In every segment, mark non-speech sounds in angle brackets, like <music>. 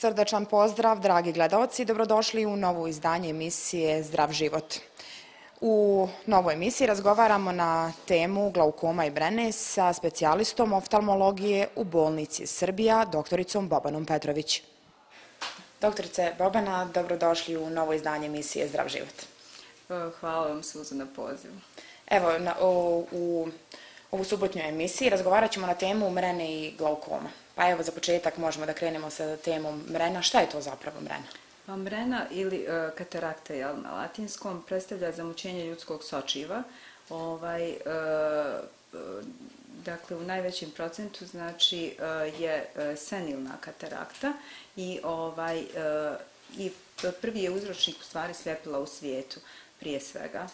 Srdačan pozdrav, dragi gledalci, dobrodošli u novu izdanje emisije Zdrav život. U novoj emisiji razgovaramo na temu glaukoma i brene sa specijalistom oftalmologije u bolnici Srbija, doktoricom Bobanom Petrović. Doktorice Bobana, dobrodošli u novo izdanje emisije Zdrav život. Hvala vam, Suzu, na pozivu. Evo, na, u, u ovu subotnju emisiji razgovarat ćemo na temu mrene i glaukoma. Pa evo, za početak možemo da krenemo sa temom mrena. Šta je to zapravo mrena? Pa mrena ili uh, katarakta jel, na latinskom predstavlja zamućenje ljudskog sočiva. Ovaj, uh, dakle, u najvećem procentu znači uh, je uh, senilna katarakta i ovaj i prvi je uzročnik u stvari sljepila u svijetu prije svega.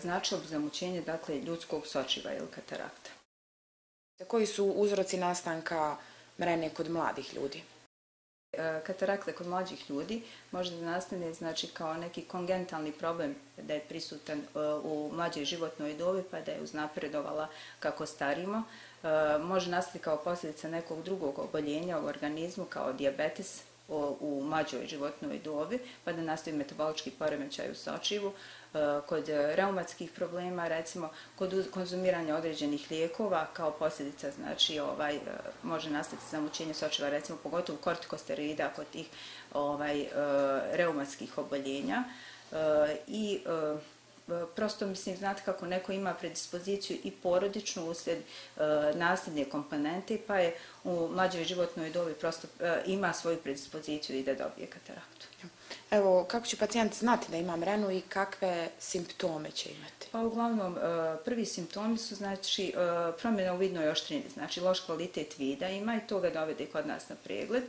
Značilo bi zamućenje dakle ljudskog sočiva ili katarakta. Koji su uzroci nastanka mrene kod mladih ljudi? E, Katarakta kod mlađih ljudi može da nastane znači, kao neki kongentalni problem da je prisutan e, u mlađoj životnoj dobi pa da je uznapredovala kako starimo. E, može nastati kao posljedica nekog drugog oboljenja u organizmu kao diabetes u mađoj životnoj dobi pa da nastavi metabolički poremećaj u sočivu e, kod reumatskih problema, recimo kod konzumiranja određenih lijekova kao posljedica, znači ovaj, e, može nastati zamućenje sočiva, recimo pogotovo kortikosteroida kod tih ovaj, e, reumatskih oboljenja. I prosto mislim, znate kako neko ima predispoziciju i porodičnu uslijed nasljednje komponente, pa je u mlađoj životnoj dobi prosto ima svoju predispoziciju i da dobije kataraktu. Evo, kako će pacijent znati da ima mrenu i kakve simptome će imati? Pa uglavnom, e, prvi simptomi su znači e, promjena u vidnoj oštrini, znači loš kvalitet vida ima i to ga dovede kod nas na pregled.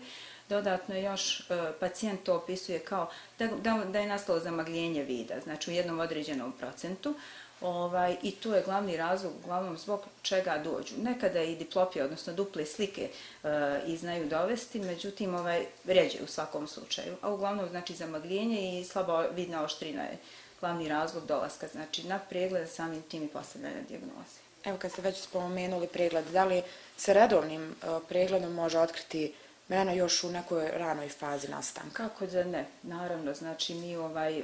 Dodatno još e, pacijent to opisuje kao da, da, da je nastalo zamagljenje vida, znači u jednom određenom procentu. Ovaj, I to je glavni razlog, uglavnom zbog čega dođu. Nekada i diplopije, odnosno duple slike, e, i znaju dovesti, međutim, ovaj, ređe u svakom slučaju. A uglavnom, znači, zamagljenje i slabo vidna oštrina je glavni razlog dolaska. Znači, na pregled samim tim i postavljanja diagnoze. Evo, kad ste već spomenuli pregled, da li se redovnim e, pregledom može otkriti mrena još u nekoj ranoj fazi nastanka? Kako da ne? Naravno, znači, mi ovaj... E,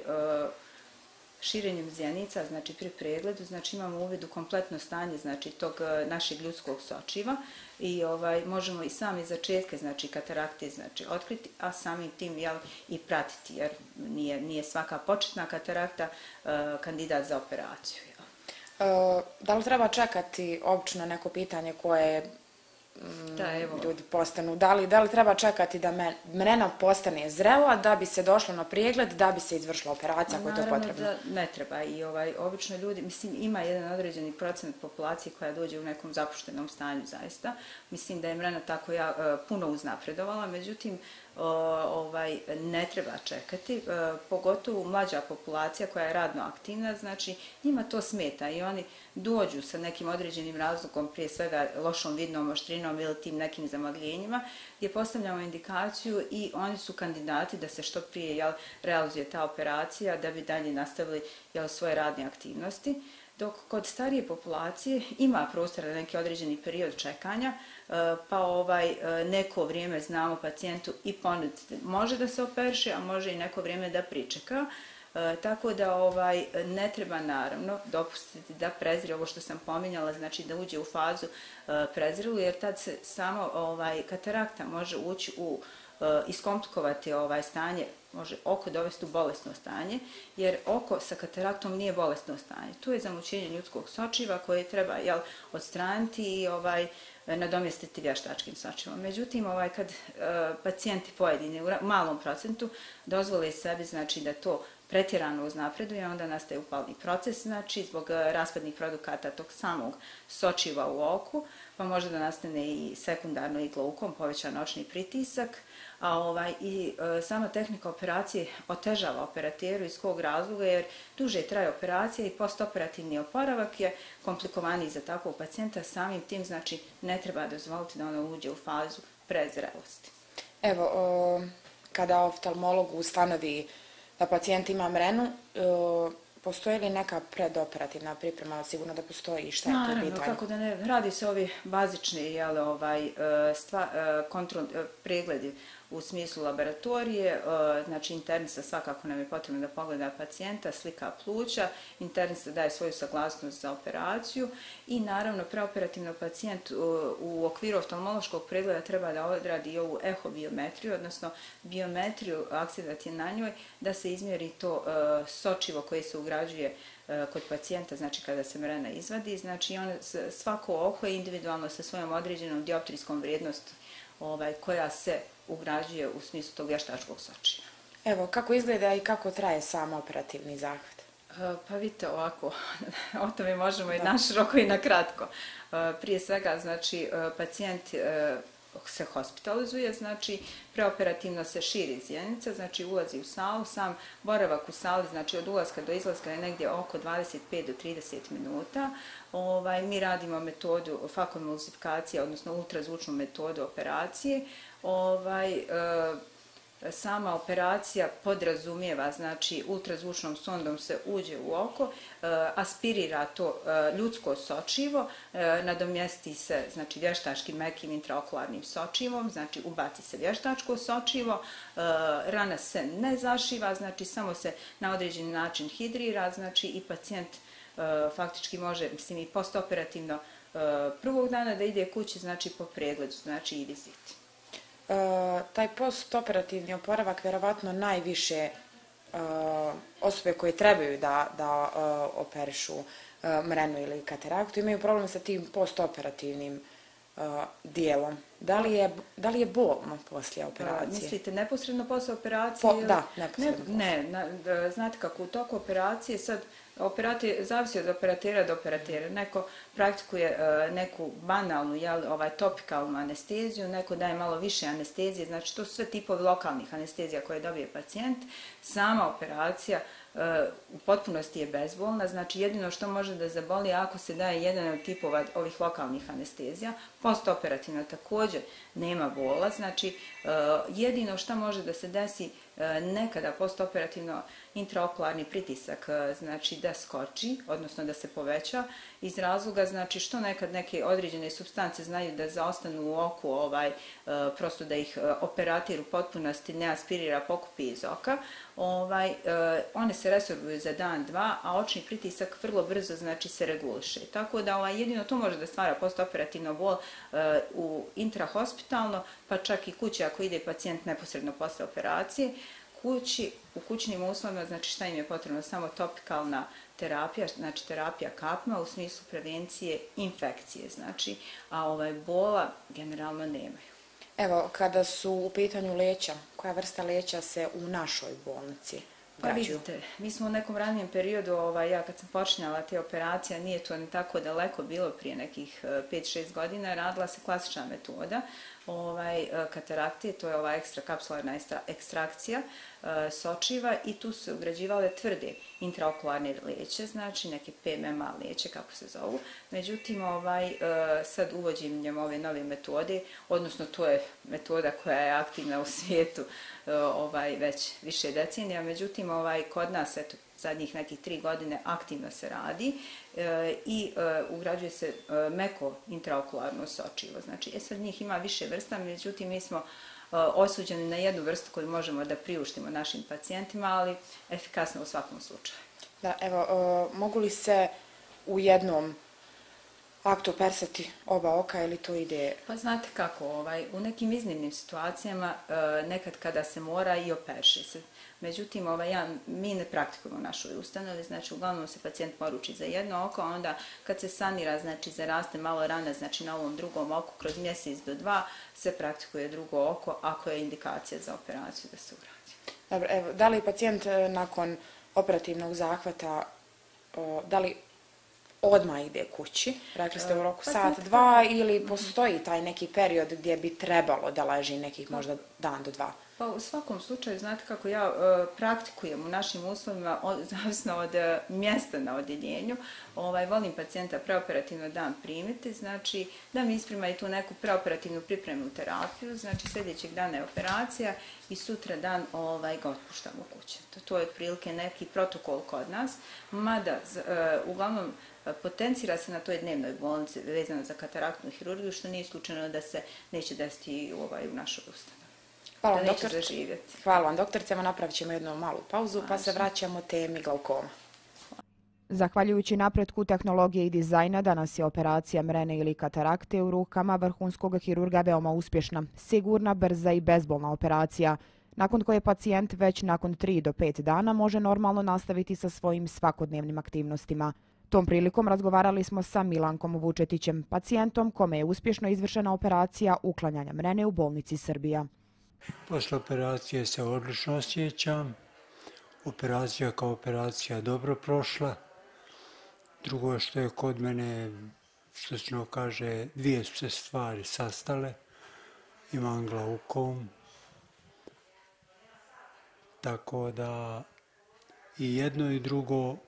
širenjem zjenica, znači pri pregledu, znači imamo uvid u kompletno stanje znači tog e, našeg ljudskog sočiva i ovaj možemo i sami začetke znači katarakte znači otkriti, a samim tim jel, i pratiti jer nije nije svaka početna katarakta uh, kandidat za operaciju. Jel. Da li treba čekati obično neko pitanje koje da, evo. ljudi postanu. Da li, da li treba čekati da mrena postane zrela da bi se došlo na pregled, da bi se izvršila operacija koja je to potrebno? Da ne treba i ovaj, obično ljudi, mislim ima jedan određeni procent populacije koja dođe u nekom zapuštenom stanju zaista. Mislim da je mrena tako ja, e, puno uznapredovala, međutim ovaj ne treba čekati, e, pogotovo mlađa populacija koja je radno aktivna, znači njima to smeta i oni dođu sa nekim određenim razlogom, prije svega lošom vidnom oštrinom ili tim nekim zamagljenjima, gdje postavljamo indikaciju i oni su kandidati da se što prije jel, realizuje ta operacija da bi dalje nastavili jel, svoje radne aktivnosti. Dok kod starije populacije ima prostora na neki određeni period čekanja, e, pa ovaj e, neko vrijeme znamo pacijentu i ponuditi. Može da se operiše, a može i neko vrijeme da pričeka. E, tako da ovaj ne treba naravno dopustiti da prezri ovo što sam pominjala, znači da uđe u fazu e, prezrilu, jer tad se samo ovaj katarakta može ući u Eh, iskomplikovati ovaj stanje, može oko dovesti u bolesno stanje, jer oko sa kataraktom nije bolesno stanje. Tu je zamućenje ljudskog sočiva koje treba jel, odstraniti i ovaj, nadomjestiti vještačkim sočivom. Međutim, ovaj, kad e, pacijenti pojedini u malom procentu dozvole sebi znači, da to pretjerano uznapreduje, onda nastaje upalni proces, znači zbog eh, raspadnih produkata tog samog sočiva u oku, pa može da nastane i sekundarno i glaukom, povećan noćni pritisak, a ovaj i e, sama tehnika operacije otežava operateru iz kog razloga jer duže traje operacija i postoperativni oporavak je komplikovaniji za takvog pacijenta, samim tim znači ne treba dozvoliti da ona uđe u fazu prezrelosti. Evo, o, kada oftalmolog ustanovi da pacijent ima mrenu, e, postoji li neka predoperativna priprema? Sigurno da postoji i šta je to pitanje? Naravno, kako da ne. Radi se ovi bazični jel, ovaj, e, stva, e, kontrol, pregledi u smislu laboratorije, e, znači internista svakako nam je potrebno da pogleda pacijenta, slika pluća, internista daje svoju saglasnost za operaciju i naravno preoperativno pacijent e, u okviru oftalmološkog pregleda treba da odradi i ovu ehobiometriju, odnosno biometriju, akcidat je na njoj, da se izmjeri to e, sočivo koje se ugrađuje kod pacijenta, znači kada se mrena izvadi, znači on, svako oko je individualno sa svojom određenom dioptrijskom vrijednosti ovaj, koja se ugrađuje u smislu tog vještačkog sočija. Evo, kako izgleda i kako traje sam operativni zahvat? E, pa vidite ovako, <laughs> o tome možemo i na široko i na kratko. Prije svega, znači, pacijent se hospitalizuje, znači preoperativno se širi zjenica, znači ulazi u salu, sam boravak u sali, znači od ulaska do izlaska je negdje oko 25 do 30 minuta. Ovaj, mi radimo metodu fakomulzifikacije, odnosno ultrazvučnu metodu operacije. Ovaj, e, sama operacija podrazumijeva, znači ultrazvučnom sondom se uđe u oko, e, aspirira to e, ljudsko sočivo, e, nadomjesti se znači vještačkim mekim intraokularnim sočivom, znači ubaci se vještačko sočivo, e, rana se ne zašiva, znači samo se na određeni način hidrira, znači i pacijent e, faktički može, mislim i postoperativno e, prvog dana da ide kući, znači po pregledu, znači i viziti. E, taj postoperativni oporavak vjerovatno najviše e, osobe koje trebaju da, da e, operišu e, mrenu ili kataraktu imaju problem sa tim postoperativnim e, dijelom. Da li, je, da li je bolno poslije operacije? Uh, mislite neposredno poslije operacije? Po, da, neposredno. Ne, ne na, da, znate kako u toku operacije sad Operacije zavisi od operatera do operatera. Neko praktikuje uh, neku banalnu, jel, ovaj, topikalnu anesteziju, neko daje malo više anestezije, znači to su sve tipovi lokalnih anestezija koje dobije pacijent. Sama operacija uh, u potpunosti je bezbolna, znači jedino što može da zaboli ako se daje jedan od tipova ovih lokalnih anestezija, postoperativno također nema bola, znači e, jedino što može da se desi e, nekada postoperativno intraokularni pritisak, e, znači da skoči, odnosno da se poveća, iz razloga, znači što nekad neke određene substance znaju da zaostanu u oku, ovaj, e, prosto da ih e, operatir u potpunosti ne aspirira pokupi iz oka, ovaj, one se resorbuju za dan, dva, a očni pritisak vrlo brzo znači se reguliše. Tako da ovaj, jedino to može da stvara postoperativno bol u intrahospitalno, pa čak i kući ako ide pacijent neposredno posle operacije, kući, u kućnim uslovima, znači šta im je potrebno, samo topikalna terapija, znači terapija kapma u smislu prevencije infekcije, znači, a ovaj bola generalno nemaju. Evo, kada su u pitanju leća, koja vrsta leća se u našoj bolnici Pa vidite, mi smo u nekom ranijem periodu, ovaj, ja kad sam počinjala te operacije, nije to ni tako daleko bilo prije nekih 5-6 e, godina, radila se klasična metoda ovaj, e, kataraktije, to je ova ekstra kapsularna ekstrakcija e, sočiva i tu su ugrađivale tvrde intraokularne leće, znači neke PMMA leće, kako se zovu. Međutim, ovaj, e, sad uvođenjem ove nove metode, odnosno to je metoda koja je aktivna u svijetu e, ovaj, već više decenija, međutim, ovaj, kod nas, eto, zadnjih nekih tri godine aktivno se radi E, i e, ugrađuje se e, meko intraokularno sočivo. Znači, e sad njih ima više vrsta, međutim, mi smo osuđeni na jednu vrstu koju možemo da priuštimo našim pacijentima, ali efikasno u svakom slučaju. Da, evo, mogu li se u jednom aktu persati oba oka ili to ide? Pa znate kako, ovaj, u nekim iznimnim situacijama e, nekad kada se mora i operše se. Međutim, ovaj, ja, mi ne praktikujemo našoj ustanovi, znači uglavnom se pacijent poruči za jedno oko, a onda kad se sanira, znači zaraste malo rana, znači na ovom drugom oku, kroz mjesec do dva, se praktikuje drugo oko, ako je indikacija za operaciju da se uradi. Dobro, evo, da li pacijent e, nakon operativnog zahvata, da li odmah ide kući, rekli ste u roku pa sat, dva, ili postoji taj neki period gdje bi trebalo da leži nekih možda dan do dva? Pa u svakom slučaju, znate kako ja e, praktikujem u našim uslovima, o, <laughs> zavisno od e, mjesta na odjeljenju, ovaj, volim pacijenta preoperativno dan primiti, znači da mi isprima i tu neku preoperativnu pripremnu terapiju, znači sljedećeg dana je operacija i sutra dan ovaj, ga otpuštam u kući. To, to je otprilike neki protokol kod nas, mada e, uglavnom potencira se na toj dnevnoj bolnici vezano za kataraktnu hirurgiju, što nije slučajno da se neće desiti ovaj, u našoj ustanovi. Hvala vam, doktor. zaživjeti. Hvala vam, doktorice. Evo napravit ćemo jednu malu pauzu, pa se vraćamo temi glaukoma. Zahvaljujući napretku tehnologije i dizajna, danas je operacija mrene ili katarakte u rukama vrhunskog hirurga veoma uspješna, sigurna, brza i bezbolna operacija, nakon koje pacijent već nakon 3 do 5 dana može normalno nastaviti sa svojim svakodnevnim aktivnostima. Tom prilikom razgovarali smo sa Milankom Vučetićem, pacijentom kome je uspješno izvršena operacija uklanjanja mrene u bolnici Srbija. Posle operacije se odlično osjećam. Operacija kao operacija dobro prošla. Drugo što je kod mene, što se kaže, dvije su se stvari sastale. Imam glaukom. Tako da i jedno i drugo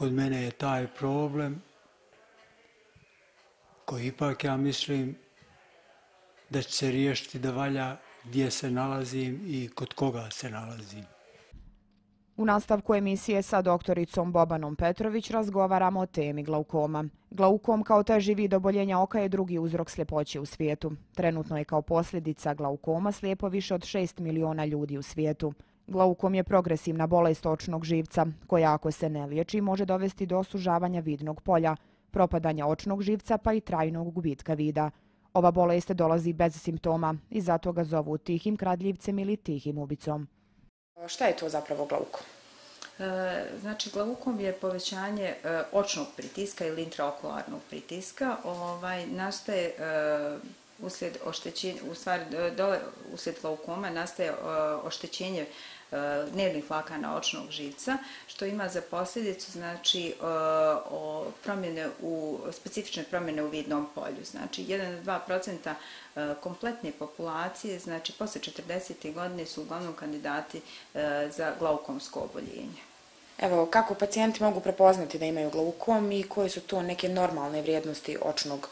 kod mene je taj problem koji ipak ja mislim da će se riješiti da valja gdje se nalazim i kod koga se nalazim. U nastavku emisije sa doktoricom Bobanom Petrović razgovaramo o temi glaukoma. Glaukom kao teži vid oboljenja oka je drugi uzrok sljepoće u svijetu. Trenutno je kao posljedica glaukoma slijepo više od 6 miliona ljudi u svijetu. Glaukom je progresivna bolest očnog živca, koja ako se ne liječi može dovesti do osužavanja vidnog polja, propadanja očnog živca pa i trajnog gubitka vida. Ova bolest dolazi bez simptoma i zato ga zovu tihim kradljivcem ili tihim ubicom. Šta je to zapravo glaukom? E, Znači, glaukom je povećanje e, očnog pritiska ili intraokularnog pritiska. Ovaj, nastaje e, uslijed oštećenja, u stvari, dole, uslijed glaukoma nastaje oštećenje Eh, dnevnih nervnih vlakana očnog živca, što ima za posljedicu znači eh, o promjene u specifične promjene u vidnom polju. Znači 1 do 2% eh, kompletne populacije, znači posle 40. godine su uglavnom kandidati za glaukomsko oboljenje. Evo, kako pacijenti mogu prepoznati da imaju glaukom i koje su to neke normalne vrijednosti očnog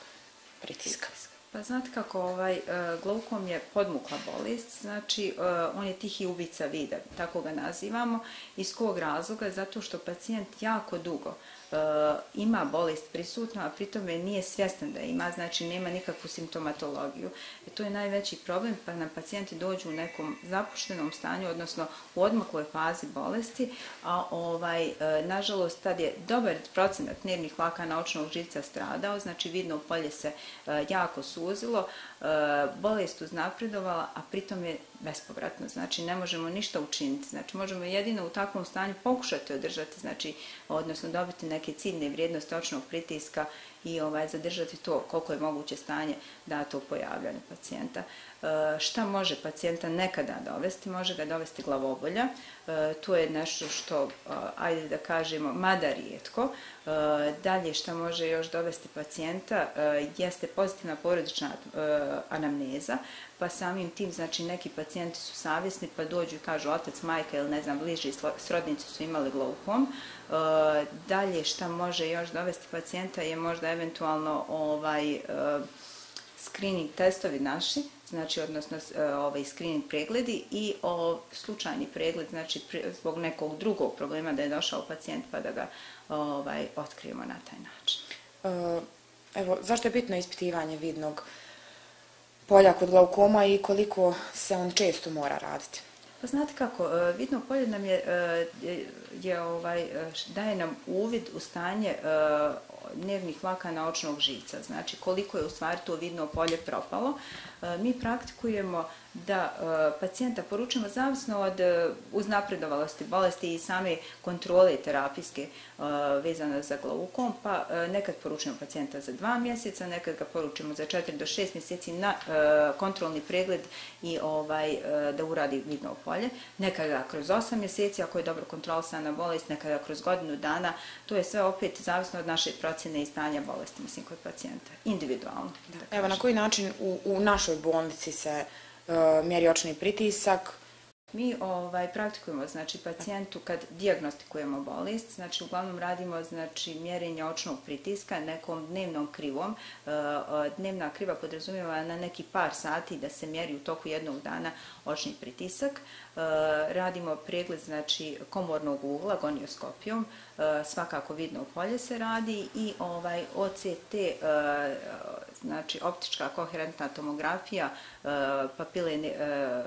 pritiska? Pa znate kako, ovaj, e, glaukom je podmukla bolest, znači e, on je tihi ubica vida, tako ga nazivamo. Iz kog razloga? Zato što pacijent jako dugo Eh, ima bolest prisutna, a pritome nije svjestan da ima, znači nema nikakvu simptomatologiju. E, to je najveći problem, pa nam pacijenti dođu u nekom zapuštenom stanju, odnosno u odmakloj fazi bolesti, a ovaj, e, nažalost tad je dobar procenat nervnih vlakana očnog živca stradao, znači vidno polje se e, jako suzilo, Eh, bolest uznapredovala, a pritom je bespovratno, znači ne možemo ništa učiniti, znači možemo jedino u takvom stanju pokušati održati, znači odnosno dobiti neke ciljne vrijednosti očnog pritiska i ovaj zadržati to koliko je moguće stanje dato u pojavljanju pacijenta. E, šta može pacijenta nekada dovesti? Može ga dovesti glavobolja. E, to je nešto što, e, ajde da kažemo, mada rijetko. E, dalje šta može još dovesti pacijenta e, jeste pozitivna porodična e, anamneza, pa samim tim, znači, neki pacijenti su savjesni, pa dođu i kažu otac, majka ili ne znam, bliži srodnici su imali glaukom. E, dalje šta može još dovesti pacijenta je možda eventualno ovaj, e, screening testovi naši, znači odnosno e, ovaj screening pregledi i o slučajni pregled, znači zbog nekog drugog problema da je došao pacijent pa da ga ovaj otkrijemo na taj način. Evo, zašto je bitno ispitivanje vidnog polja kod glaukoma i koliko se on često mora raditi? Pa znate kako, vidno polje nam je, je, je ovaj, daje nam uvid u stanje nervnih vlakana očnog žica, znači koliko je u stvari to vidno polje propalo. E, mi praktikujemo da e, pacijenta poručujemo zavisno od e, uznapredovalosti bolesti i same kontrole terapijske e, vezane za glaukom, pa nekad poručujemo pacijenta za dva mjeseca, nekad ga poručujemo za četiri do šest mjeseci na kontrolni pregled i ovaj da uradi vidno polje. Nekad ga kroz osam mjeseci, ako je dobro kontrolisana bolest, nekad ga kroz godinu dana. To je sve opet zavisno od naše procjene i stanja bolesti, mislim, kod pacijenta. Individualno. Evo, na koji način u, u našoj bolnici se uh, E, mjeri očni pritisak, Mi ovaj, praktikujemo znači, pacijentu kad diagnostikujemo bolest, znači uglavnom radimo znači, mjerenje očnog pritiska nekom dnevnom krivom. E, dnevna kriva podrazumijeva na neki par sati da se mjeri u toku jednog dana očni pritisak. E, radimo pregled znači, komornog ugla gonioskopijom, svakako vidno polje se radi i ovaj OCT, znači optička koherentna tomografija, e, papile e,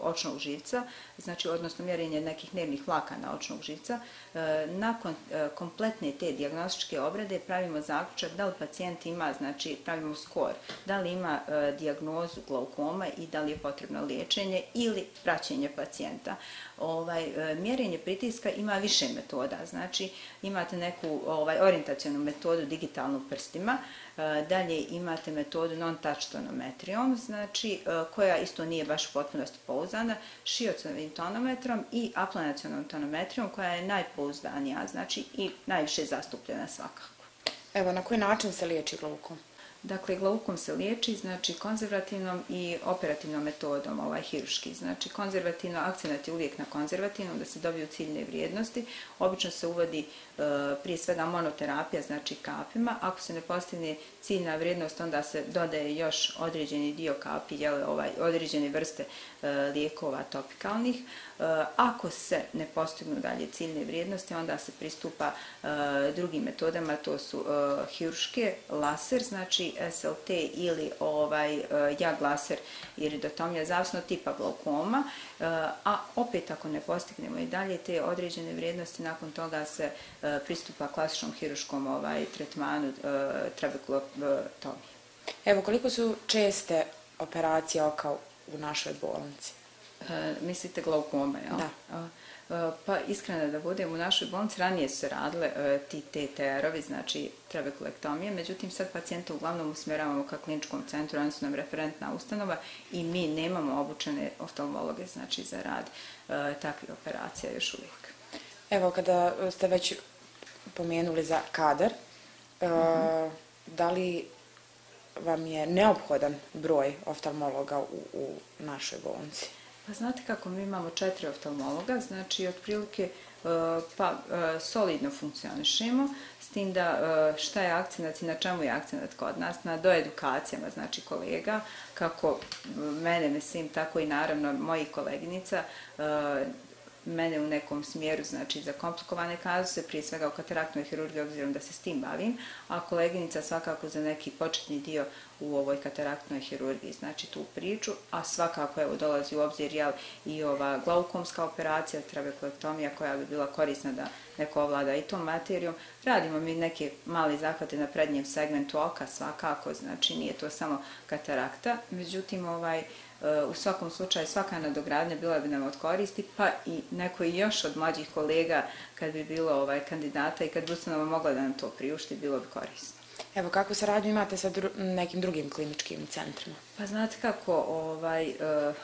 očnog živca, znači odnosno mjerenje nekih nervnih vlakana očnog živca. E, nakon kompletne te diagnostičke obrade pravimo zaključak da li pacijent ima, znači pravimo skor, da li ima diagnozu glaukoma i da li je potrebno liječenje ili praćenje pacijenta. Ovaj, mjerenje pritiska ima više metoda, znači imate neku ovaj, orientacijonu metodu digitalnu prstima, E, dalje imate metodu non-touch tonometrijom, znači e, koja isto nije baš u potpunosti pouzdana, šiocovim tonometrom i aplanacionom tonometrijom koja je najpouzdanija, znači i najviše zastupljena svakako. Evo, na koji način se liječi glaukom? Dakle, glaukom se liječi, znači, konzervativnom i operativnom metodom, ovaj, hiruški. Znači, konzervativno, akcenat je uvijek na konzervativnom, da se dobiju ciljne vrijednosti. Obično se uvodi e, prije svega monoterapija, znači kapima. Ako se ne postigne ciljna vrijednost, onda se dodaje još određeni dio kapi, jel, ovaj, određene vrste e, lijekova topikalnih. E, Eh, ako se ne postignu dalje ciljne vrijednosti, onda se pristupa eh, drugim metodama, to su eh, hiruške, laser, znači SLT ili ovaj jag laser iridotomija, zavisno tipa glaukoma, a opet ako ne postignemo i dalje te određene vrijednosti, nakon toga se pristupa klasičnom hiruškom ovaj, tretmanu trabekulotomije. Evo, koliko su česte operacije oka u našoj bolnici? E, mislite glaukome, jel? Da. E, pa iskreno da budem, u našoj bolnici ranije su radile e, ti TTR-ovi, znači trabekulektomije, međutim sad pacijenta uglavnom usmjeravamo ka kliničkom centru, oni su nam referentna ustanova i mi nemamo obučene oftalmologe znači, za rad takvih operacija još uvijek. Evo, kada ste već pomenuli za kadar, mm -hmm. da li vam je neophodan broj oftalmologa u, u našoj bolnici? Pa znate kako, mi imamo četiri oftalmologa, znači otprilike e, pa e, solidno funkcionišemo, s tim da e, šta je akcenat i na čemu je akcenat kod nas, na doedukacijama, znači kolega, kako mene, mislim, tako i naravno mojih koleginica, mene u nekom smjeru, znači za komplikovane kazuse, prije svega u kataraktnoj hirurgiji, obzirom da se s tim bavim, a koleginica svakako za neki početni dio u ovoj kataraktnoj hirurgiji, znači tu priču, a svakako evo dolazi u obzir jel, i ova glaukomska operacija, trabekulektomija koja bi bila korisna da neko ovlada i tom materijom. Radimo mi neke mali zahvate na prednjem segmentu oka svakako, znači nije to samo katarakta, međutim ovaj, u svakom slučaju svaka nadogradnja bila bi nam od koristi, pa i neko i još od mlađih kolega kad bi bilo ovaj kandidata i kad bi ustanova mogla da nam to priušti, bilo bi korisno. Evo, kako saradnju imate sa dru nekim drugim kliničkim centrima? Pa znate kako, ovaj, uh,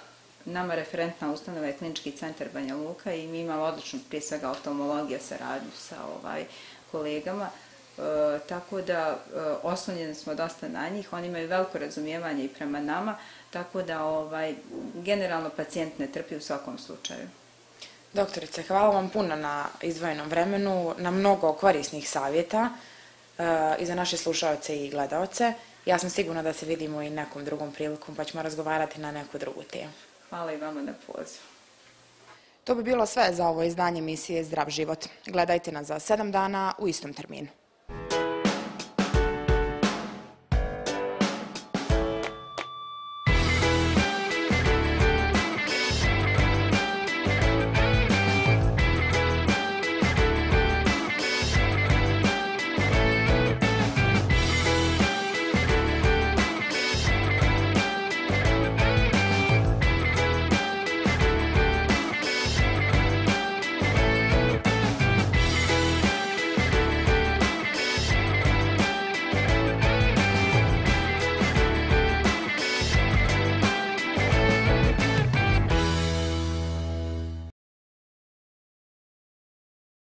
nama referentna ustanova je klinički centar Banja Luka i mi imamo odličnu prije svega oftalmologija saradnju sa ovaj kolegama. Uh, tako da uh, oslonjeni smo dosta na njih, oni imaju veliko razumijevanje i prema nama, tako da ovaj, generalno pacijent ne trpi u svakom slučaju. Doktorice, hvala vam puno na izvojenom vremenu, na mnogo korisnih savjeta uh, i za naše slušalce i gledalce. Ja sam sigurna da se vidimo i nekom drugom prilikom, pa ćemo razgovarati na neku drugu temu. Hvala i vama na pozivu. To bi bilo sve za ovo izdanje emisije Zdrav život. Gledajte nas za sedam dana u istom terminu.